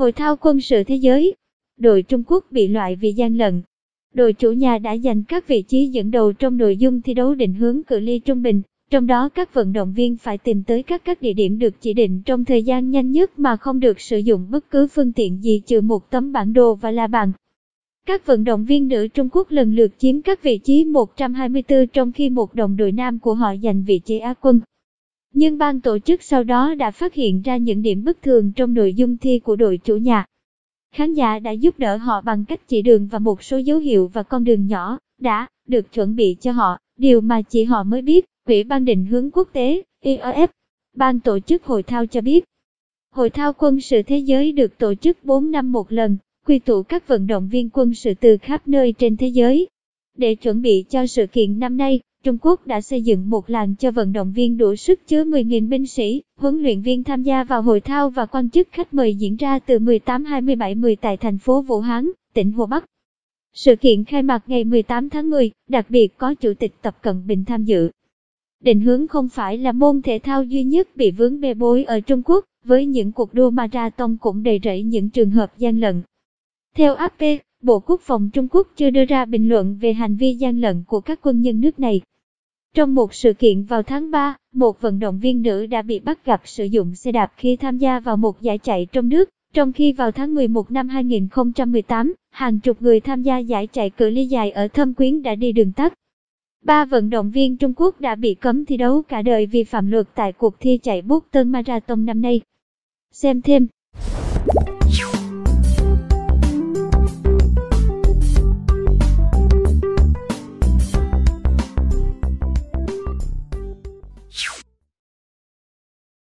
Hội thao quân sự thế giới, đội Trung Quốc bị loại vì gian lận. Đội chủ nhà đã giành các vị trí dẫn đầu trong nội dung thi đấu định hướng cự ly trung bình, trong đó các vận động viên phải tìm tới các các địa điểm được chỉ định trong thời gian nhanh nhất mà không được sử dụng bất cứ phương tiện gì trừ một tấm bản đồ và la bàn. Các vận động viên nữ Trung Quốc lần lượt chiếm các vị trí 124 trong khi một đồng đội nam của họ giành vị trí Á quân. Nhưng ban tổ chức sau đó đã phát hiện ra những điểm bất thường trong nội dung thi của đội chủ nhà. Khán giả đã giúp đỡ họ bằng cách chỉ đường và một số dấu hiệu và con đường nhỏ đã được chuẩn bị cho họ, điều mà chỉ họ mới biết. Ủy ban định hướng quốc tế, IOF, ban tổ chức hội thao cho biết. Hội thao quân sự thế giới được tổ chức 4 năm một lần, quy tụ các vận động viên quân sự từ khắp nơi trên thế giới. Để chuẩn bị cho sự kiện năm nay, Trung Quốc đã xây dựng một làng cho vận động viên đủ sức chứa 10.000 binh sĩ, huấn luyện viên tham gia vào hội thao và quan chức khách mời diễn ra từ 18-27-10 tại thành phố Vũ Hán, tỉnh Hồ Bắc. Sự kiện khai mạc ngày 18 tháng 10, đặc biệt có Chủ tịch Tập Cận Bình tham dự. Định hướng không phải là môn thể thao duy nhất bị vướng bê bối ở Trung Quốc, với những cuộc đua marathon cũng đầy rẫy những trường hợp gian lận. Theo AP, Bộ Quốc phòng Trung Quốc chưa đưa ra bình luận về hành vi gian lận của các quân nhân nước này. Trong một sự kiện vào tháng 3, một vận động viên nữ đã bị bắt gặp sử dụng xe đạp khi tham gia vào một giải chạy trong nước, trong khi vào tháng 11 năm 2018, hàng chục người tham gia giải chạy cự ly dài ở Thâm Quyến đã đi đường tắt. Ba vận động viên Trung Quốc đã bị cấm thi đấu cả đời vì phạm luật tại cuộc thi chạy Boston Marathon năm nay. Xem thêm